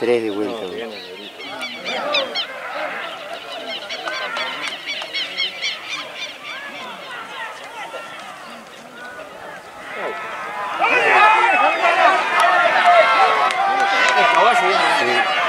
Tres de vuelta. 我属于